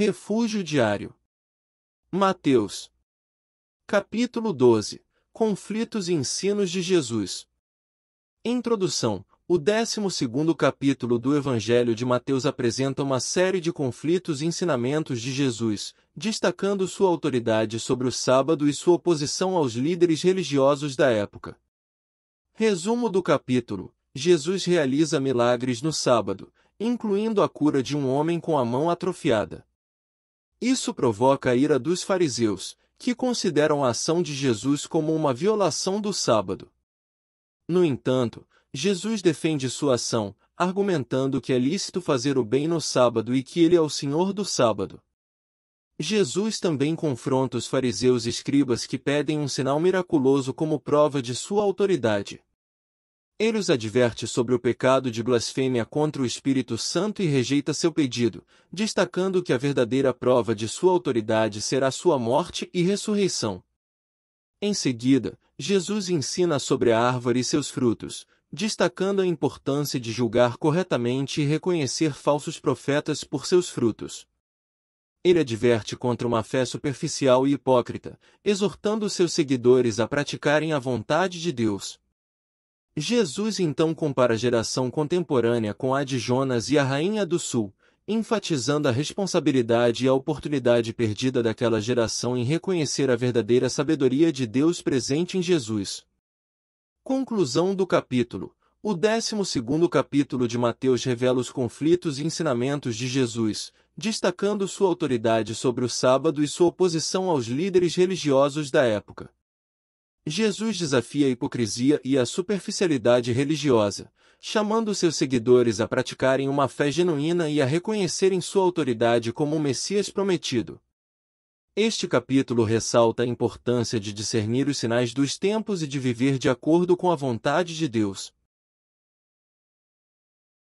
Refúgio diário. Mateus. Capítulo 12. Conflitos e ensinos de Jesus. Introdução. O 12 capítulo do Evangelho de Mateus apresenta uma série de conflitos e ensinamentos de Jesus, destacando sua autoridade sobre o sábado e sua oposição aos líderes religiosos da época. Resumo do capítulo: Jesus realiza milagres no sábado, incluindo a cura de um homem com a mão atrofiada. Isso provoca a ira dos fariseus, que consideram a ação de Jesus como uma violação do sábado. No entanto, Jesus defende sua ação, argumentando que é lícito fazer o bem no sábado e que ele é o Senhor do sábado. Jesus também confronta os fariseus e escribas que pedem um sinal miraculoso como prova de sua autoridade. Ele os adverte sobre o pecado de blasfêmia contra o Espírito Santo e rejeita seu pedido, destacando que a verdadeira prova de sua autoridade será sua morte e ressurreição. Em seguida, Jesus ensina sobre a árvore e seus frutos, destacando a importância de julgar corretamente e reconhecer falsos profetas por seus frutos. Ele adverte contra uma fé superficial e hipócrita, exortando seus seguidores a praticarem a vontade de Deus. Jesus então compara a geração contemporânea com a de Jonas e a Rainha do Sul, enfatizando a responsabilidade e a oportunidade perdida daquela geração em reconhecer a verdadeira sabedoria de Deus presente em Jesus. Conclusão do capítulo. O 12 capítulo de Mateus revela os conflitos e ensinamentos de Jesus, destacando sua autoridade sobre o sábado e sua oposição aos líderes religiosos da época. Jesus desafia a hipocrisia e a superficialidade religiosa, chamando seus seguidores a praticarem uma fé genuína e a reconhecerem sua autoridade como o Messias prometido. Este capítulo ressalta a importância de discernir os sinais dos tempos e de viver de acordo com a vontade de Deus.